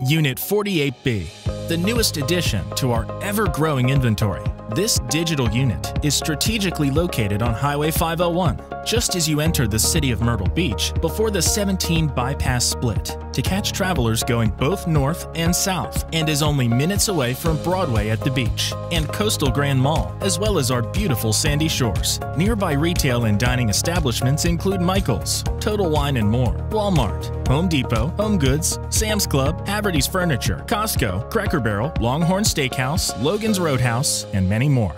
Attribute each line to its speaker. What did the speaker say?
Speaker 1: Unit 48B, the newest addition to our ever-growing inventory. This digital unit is strategically located on Highway 501, just as you enter the city of Myrtle Beach before the 17 bypass split to catch travelers going both north and south and is only minutes away from Broadway at the beach and Coastal Grand Mall, as well as our beautiful sandy shores. Nearby retail and dining establishments include Michael's, Total Wine and More, Walmart, Home Depot, Home Goods, Sam's Club, Haverty's Furniture, Costco, Cracker Barrel, Longhorn Steakhouse, Logan's Roadhouse, and many more.